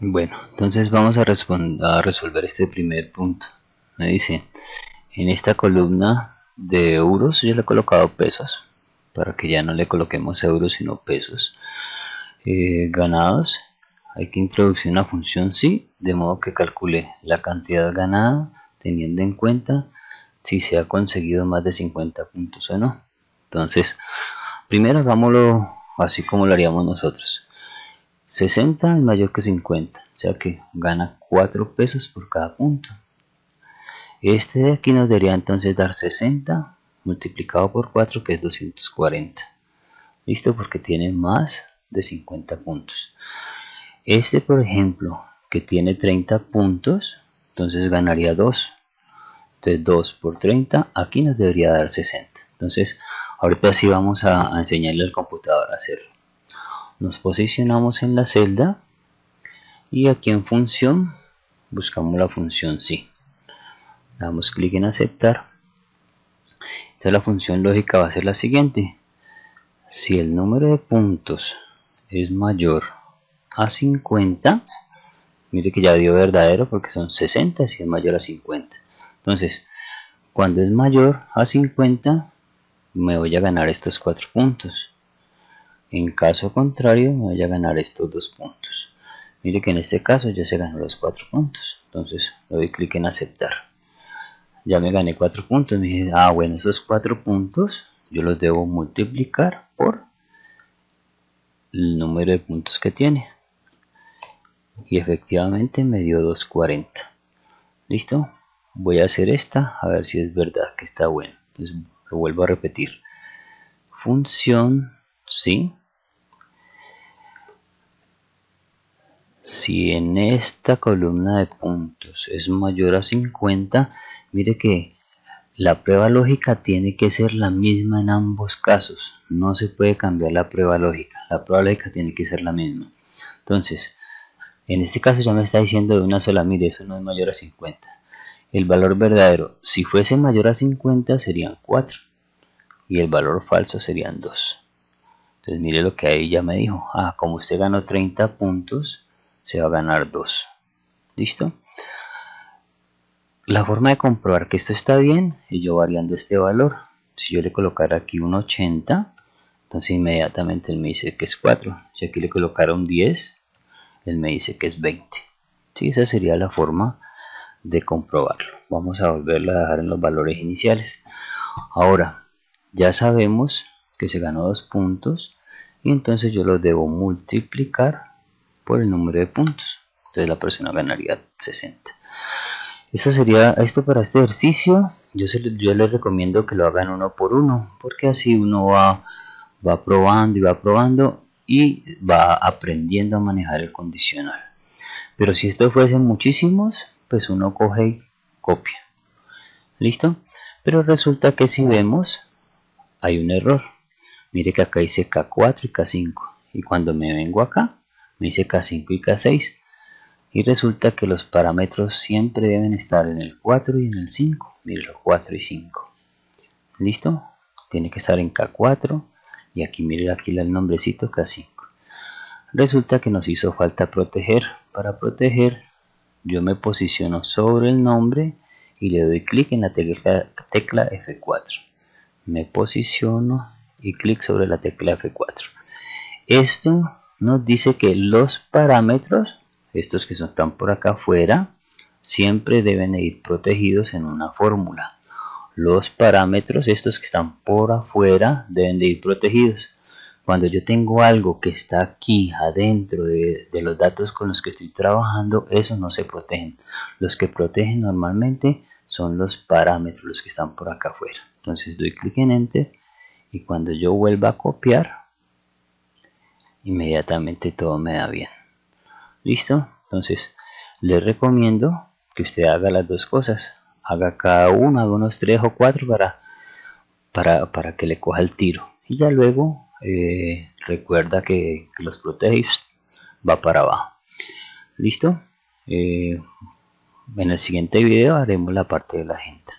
Bueno, entonces vamos a, resolver este primer punto. Me dice, en esta columna de euros yo le he colocado pesos, para que ya no le coloquemos euros sino pesos eh, ganados. Hay que introducir una función sí, de modo que calcule la cantidad ganada teniendo en cuenta si se ha conseguido más de 50 puntos o no. Entonces, primero hagámoslo así como lo haríamos nosotros. 60 es mayor que 50, o sea que gana 4 pesos por cada punto. Este de aquí nos debería entonces dar 60 multiplicado por 4 que es 240. ¿Listo? Porque tiene más de 50 puntos. Este por ejemplo que tiene 30 puntos, entonces ganaría 2. Entonces 2 por 30 aquí nos debería dar 60. Entonces ahorita sí vamos a, a enseñarle al computador a hacerlo nos posicionamos en la celda y aquí en función buscamos la función sí. Damos clic en aceptar. Entonces la función lógica va a ser la siguiente. Si el número de puntos es mayor a 50 mire que ya dio verdadero porque son 60 si es mayor a 50 entonces cuando es mayor a 50 me voy a ganar estos cuatro puntos en caso contrario, me voy a ganar estos dos puntos. Mire que en este caso ya se ganó los cuatro puntos. Entonces le doy clic en aceptar. Ya me gané cuatro puntos. Me dije, ah, bueno, esos cuatro puntos yo los debo multiplicar por el número de puntos que tiene. Y efectivamente me dio 240. ¿Listo? Voy a hacer esta a ver si es verdad que está bueno. Entonces lo vuelvo a repetir. Función sí si en esta columna de puntos es mayor a 50 mire que la prueba lógica tiene que ser la misma en ambos casos. No se puede cambiar la prueba lógica. La prueba lógica tiene que ser la misma. Entonces en este caso ya me está diciendo de una sola mire eso no es mayor a 50 el valor verdadero si fuese mayor a 50 serían 4 y el valor falso serían 2 entonces mire lo que ahí ya me dijo. Ah, como usted ganó 30 puntos, se va a ganar 2. ¿Listo? La forma de comprobar que esto está bien es yo variando este valor. Si yo le colocara aquí un 80, entonces inmediatamente él me dice que es 4. Si aquí le colocara un 10, él me dice que es 20. ¿Sí? Esa sería la forma de comprobarlo. Vamos a volverlo a dejar en los valores iniciales. Ahora, ya sabemos que se ganó 2 puntos y entonces yo lo debo multiplicar por el número de puntos. Entonces la persona ganaría 60 eso sería esto para este ejercicio. Yo, se, yo les recomiendo que lo hagan uno por uno porque así uno va, va probando y va probando y va aprendiendo a manejar el condicional. Pero si esto fuese muchísimos pues uno coge y copia. Listo pero resulta que si vemos hay un error. Mire que acá dice K4 y K5 y cuando me vengo acá me dice K5 y K6 y resulta que los parámetros siempre deben estar en el 4 y en el 5 mire los 4 y 5 listo tiene que estar en K4 y aquí mire aquí el nombrecito K5 resulta que nos hizo falta proteger. Para proteger yo me posiciono sobre el nombre y le doy clic en la tecla, tecla F4 me posiciono y clic sobre la tecla F4 esto nos dice que los parámetros estos que están por acá afuera siempre deben ir protegidos en una fórmula los parámetros estos que están por afuera deben de ir protegidos cuando yo tengo algo que está aquí adentro de, de, los datos con los que estoy trabajando, esos no se protegen. Los que protegen normalmente son los parámetros, los que están por acá afuera. Entonces doy clic en Enter y cuando yo vuelva a copiar inmediatamente todo me da bien. Listo entonces les recomiendo que usted haga las dos cosas. Haga cada uno haga unos tres o cuatro para para, para que le coja el tiro. Y ya luego eh, recuerda que, los protege va para abajo. Listo eh, en el siguiente video haremos la parte de la agenda